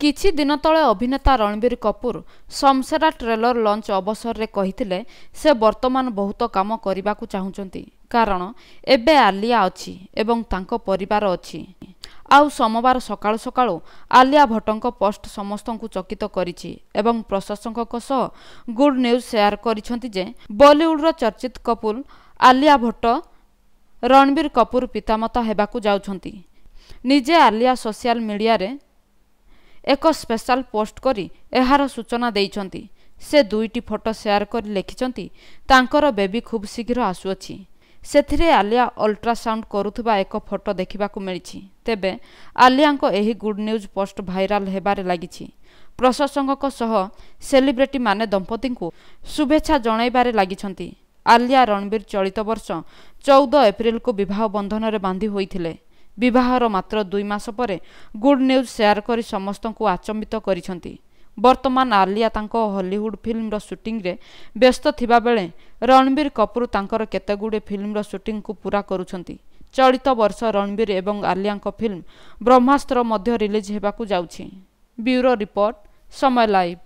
କିଛି ଦିନ ତଳେ ଅଭିନେତା ରଣବୀର କପୁର ସମସେରା ଟ୍ରେଲର ଲଞ୍ଚ ଅବସରରେ କହିଥିଲେ ସେ ବର୍ତ୍ତମାନ ବହୁତ କାମ କରିବାକୁ ଚାହୁଁଛନ୍ତି। କାରଣ ଏବେ ଆଲିଆ ଅଛି ଏବଂ ତାଙ୍କ ପରିବାର ଅଛି। ଆଉ ସୋମବାର ସକାଳୁ ସକାଳୁ ଆଲିଆ ଭଟ୍ଟଙ୍କ ପୋଷ୍ଟ ସମସ୍ତଙ୍କୁ ଚକିତ କରିଛି ଏବଂ ପ୍ରଶଂସକଙ୍କ ସହ ଗୁଡ୍ ନ୍ୟୁଜ୍ ସେୟାର କରିଛନ୍ତି ଯେ ବଲିଉଡର ଚର୍ଚ୍ଚିତ କପୁଲ ଆଲିଆ ଭଟ୍ଟ ରଣବୀର କପୁର ପିତାମାତା ହେବାକୁ ଯାଉଛନ୍ତି। ନିଜେ ଆଲିଆ ସୋସିଆଲ ମିଡିଆରେ ଏକ ସ୍ପେଶାଲ ପୋଷ୍ଟ କରି ଏହାର ସୂଚନା ଦେଇଛନ୍ତି। ସେ ଦୁଇଟି ଫଟୋ ସେୟାର କରି ଲେଖିଛନ୍ତି ତାଙ୍କର ବେବି ଖୁବ୍ ଶୀଘ୍ର ଆସୁଅଛି। ସେଥିରେ ଆଲିଆ ଅଲ୍ଟ୍ରାସାଉଣ୍ଡ କରୁଥିବା ଏକ ଫଟୋ ଦେଖିବାକୁ ମିଳିଛି। ତେବେ ଆଲିଆଙ୍କ ଏହି ଗୁଡ୍ ନ୍ୟୁଜ୍ ପୋଷ୍ଟ ଭାଇରାଲ ହେବାରେ ଲାଗିଛି। ପ୍ରଶଂସକଙ୍କ ସହ ସେଲିବ୍ରିଟିମାନେ ଦମ୍ପତିଙ୍କୁ ଶୁଭେଚ୍ଛା ଜଣାଇବାରେ ଲାଗିଛନ୍ତି। ଆଲିଆ ରଣବୀର ଚଳିତ ବର୍ଷ ଚଉଦ ଏପ୍ରିଲକୁ ବିବାହ ବନ୍ଧନରେ ବାନ୍ଧି ହୋଇଥିଲେ। ବିବାହର ମାତ୍ର ଦୁଇ ମାସ ପରେ ଗୁଡ୍ ନ୍ୟୁଜ୍ ସେୟାର କରି ସମସ୍ତଙ୍କୁ ଆଚମ୍ବିତ କରିଛନ୍ତି। ବର୍ତ୍ତମାନ ଆଲିଆ ତାଙ୍କ ହଲିଉଡ୍ ଫିଲ୍ମର ସୁଟିଂରେ ବ୍ୟସ୍ତ ଥିବାବେଳେ ରଣବୀର କପୁର ତାଙ୍କର କେତେଗୁଡ଼ିଏ ଫିଲ୍ମର ସୁଟିଂକୁ ପୂରା କରୁଛନ୍ତି। ଚଳିତ ବର୍ଷ ରଣବୀର ଏବଂ ଆଲିଆଙ୍କ ଫିଲ୍ମ ବ୍ରହ୍ମାସ୍ତ୍ର ମଧ୍ୟ ରିଲିଜ୍ ହେବାକୁ ଯାଉଛି। ବ୍ୟୁରୋ ରିପୋର୍ଟ ସମୟ ଲାଇଭ୍